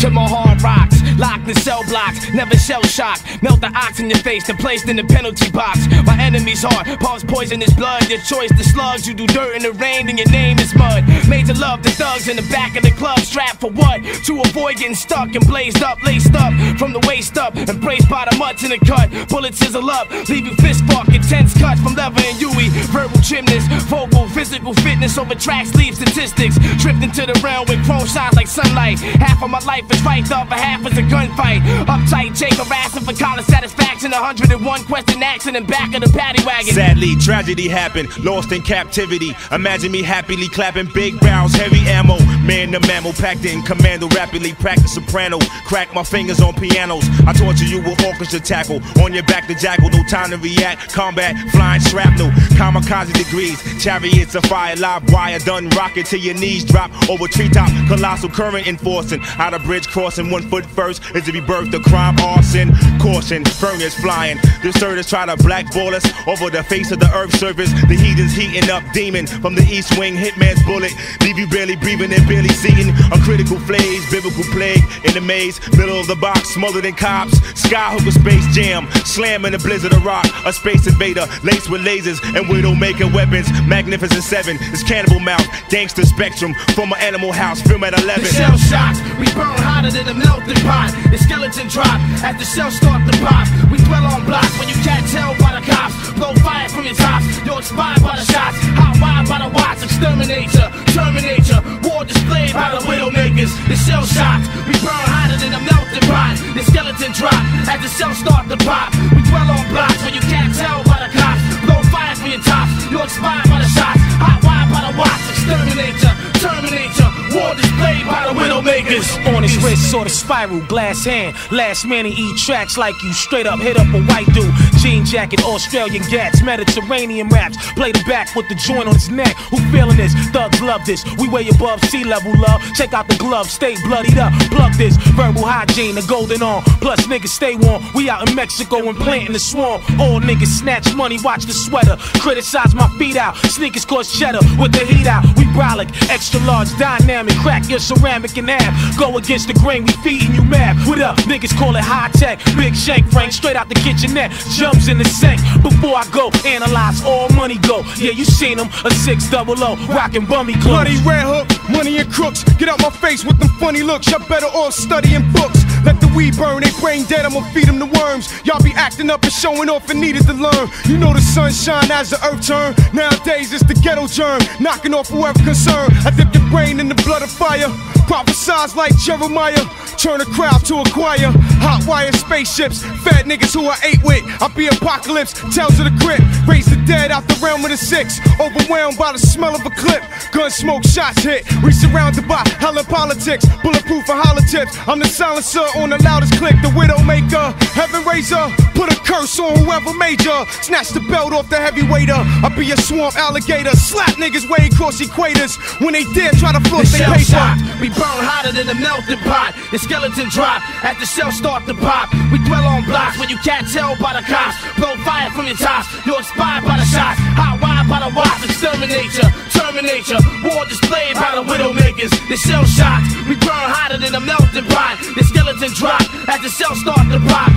To my hard rocks, locked in cell blocks, never shell shocked. Melt the ox in your face, then placed in the penalty box. My enemy's heart pumps poisonous blood. Your choice, the slugs. You do dirt in the rain, then your name is mud. Made to love the thugs in the back of the club, strapped for what? To avoid getting stuck and blazed up, laced up from the waist up, embraced by the mutts in the cut. Bullets sizzle up, leave fist fuck, intense cuts from leather and Yui. Verbal gymnast, vocal, physical fitness over tracks, leave statistics. Drifting to the realm with chrome shines like sunlight. Half of my life is right, the other half is a gunfight. Uptight, Jake harassing for college satisfaction. 101 question accident back of the paddy wagon. Sadly, tragedy happened, lost in captivity. Imagine me happily clapping big barrels, heavy ammo. Man the mammal packed in commando, rapidly practice soprano. Crack my fingers on pianos. I torture you with orchestra tackle. On your back, the jackal, no time to react. Combat, flying shrapnel, kamikaze degrees. Chariots of fire, live wire, done rocket till your knees drop. Over treetop, colossal current enforcing. Out of bridge crossing, one foot first is to be birthed. The crime, arson, caution, furnace flying. Deserters try to blackball us over the face of the earth's surface. The heat is heating up, demon from the east wing. Hitman's bullet, leave you barely breathing and barely seeing. A critical phase, biblical plague in the maze. Middle of the box, smothered in cops. Skyhooker space jam, slam in the blizzard of rock. A space invader, laced with lasers and widow making weapons. Magnificent seven, it's cannibal mouth, gangster spectrum from an animal house. Film at 11. Shell shocks, we burn hotter than a melting pot. The skeleton drop as the shells start to pop. We dwell on blocks when you can't tell by the cops. Blow fire from your tops, you're expired by the shots. Hot wire by the watts, exterminator, terminator. War displayed by the widowmakers. The shell shocks, we burn hotter than a melting pot. The skeleton drop as the shells start to pop. We dwell on blocks when you can't tell by the cops. Blow fire from your tops, you're expired by the shots. Hot wire by the watts, exterminator, terminator. War displayed by the widowmakers. On his wrist, sort of spiral, glass hand. Last man to eat tracks like you. Straight up hit up a white dude. Jean jacket, Australian gats, Mediterranean raps. Play the back with the joint on his neck. Who feeling this? Thugs love this. We way above sea level, love. Check out the glove, stay bloodied up. Plug this. Verbal hygiene, the golden arm. Plus niggas stay warm. We out in Mexico and planting the swarm. All niggas snatch money, watch the sweater. Criticize my feet out. Sneakers cause cheddar with the heat out. We brolic, extra large, dynamic. Crack your ceramic in half. Go against the grain, we feeding you mad. What up? Niggas call it high tech. Big shank, Frank, straight out the kitchenette. Jumps in the sink. Before I go, analyze all money go. Yeah, you seen him. A six double O, rockin' bummy clothes. Bloody red hook, money and crooks. Get out my face with them funny looks. Y'all better off studying books. Let the weed burn, they brain dead, I'ma feed them the worms. Y'all be acting up and showing off and needed to learn. You know the sunshine as the earth turn. Nowadays it's the ghetto germ, knocking off whoever concerned. I dip your brain in the blood of fire. Prophesize like Jeremiah. Turn a crowd to a choir. Hot wire spaceships. Fat niggas who I ate with. I be apocalypse. Tales of the crypt. Raise the dead out the realm of the six. Overwhelmed by the smell of a clip. Gun smoke, shots hit. We surrounded by hell and politics. Bulletproof for hollow tips. I'm the silencer on the loudest click. The widow maker. Heaven raiser. Put a curse on whoever major. Snatch the belt off the heavyweighter. I be a swamp alligator. Slap niggas way across equators. When they dare try to floss The their paper. shock, we burn hotter than a melting pot. The skeleton drop as the shells start to pop. We dwell on blocks when you can't tell by the cops. Blow fire from your tops, you're inspired by the shots. Hot wire by the watts, exterminator, terminator. War displayed by the widowmakers. The shell shock, we burn hotter than a melting pot. The skeleton drop as the shells start to pop.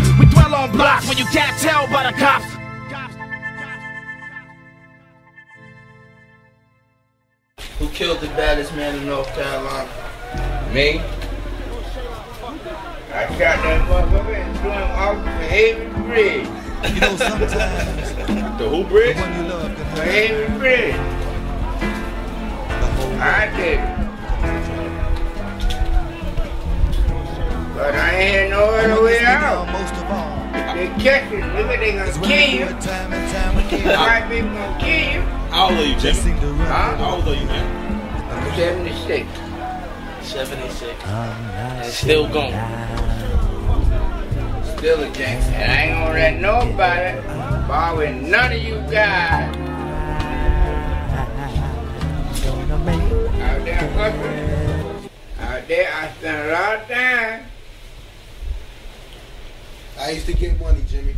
You can't tell by the cops. Who killed the baddest man in North Carolina? Me? I shot that motherfucker and threw him off the Haven Bridge. You know, sometimes The who bridge? the one you love The Haven Bridge. the whole I did it. But I ain't had no other way out. Most of all, They catch you, nigga, they is gonna kill you you. do time and time again. White people gonna kill you. How old are you, Just Jimmy? seem to run. Huh? How old are you now? 76. 76. And still going. Still a gangster. And I ain't gonna let nobody bar with none of you guys. Out there hustling. Out there I spent a lot of time. I used to get money, Jimmy.